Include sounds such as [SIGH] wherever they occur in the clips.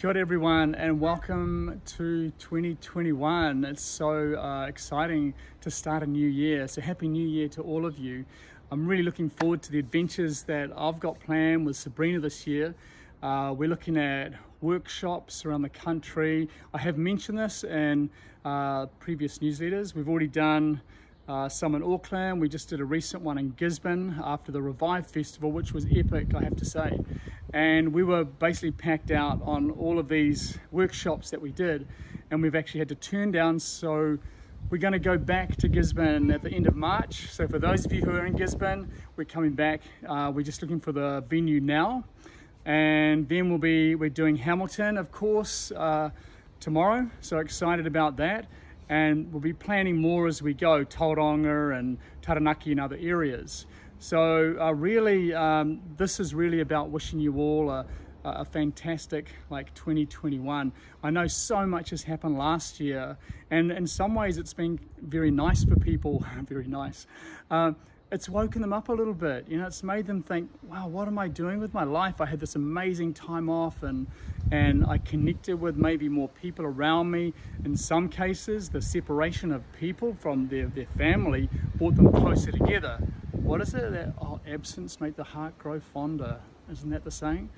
Kia everyone and welcome to 2021. It's so uh, exciting to start a new year. So happy new year to all of you. I'm really looking forward to the adventures that I've got planned with Sabrina this year. Uh, we're looking at workshops around the country. I have mentioned this in uh, previous newsletters. We've already done uh, some in Auckland. We just did a recent one in Gisborne after the Revive Festival, which was epic, I have to say. And we were basically packed out on all of these workshops that we did, and we've actually had to turn down. So we're going to go back to Gisborne at the end of March. So for those of you who are in Gisborne, we're coming back. Uh, we're just looking for the venue now, and then we'll be we're doing Hamilton, of course, uh, tomorrow. So excited about that and we'll be planning more as we go, Tauranga and Taranaki and other areas. So uh, really, um, this is really about wishing you all a, a fantastic like 2021. I know so much has happened last year and in some ways it's been very nice for people, [LAUGHS] very nice. Uh, it's woken them up a little bit. You know, it's made them think, wow, what am I doing with my life? I had this amazing time off and, and I connected with maybe more people around me. In some cases, the separation of people from their, their family brought them closer together. What is it? That, oh, absence make the heart grow fonder. Isn't that the saying?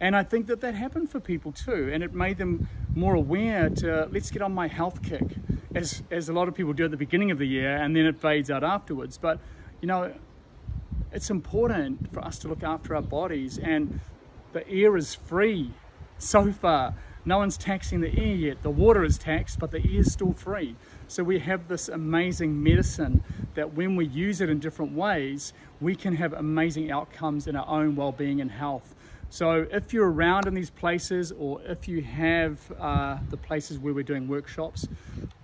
And I think that that happened for people too. And it made them more aware to let's get on my health kick, as, as a lot of people do at the beginning of the year, and then it fades out afterwards. But you know, it's important for us to look after our bodies and the air is free so far. No one's taxing the air yet. The water is taxed, but the air is still free. So we have this amazing medicine that when we use it in different ways, we can have amazing outcomes in our own well-being and health. So if you're around in these places or if you have uh, the places where we're doing workshops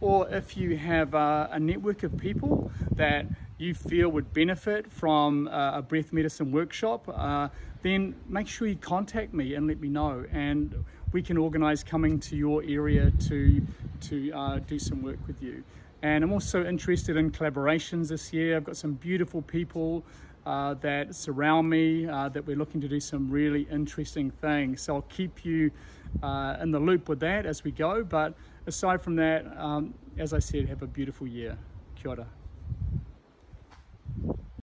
or if you have uh, a network of people that you feel would benefit from uh, a breath medicine workshop, uh, then make sure you contact me and let me know. And we can organize coming to your area to, to uh, do some work with you. And I'm also interested in collaborations this year. I've got some beautiful people uh, that surround me uh, that we're looking to do some really interesting things. So I'll keep you uh, in the loop with that as we go. But aside from that, um, as I said, have a beautiful year. Kia ora.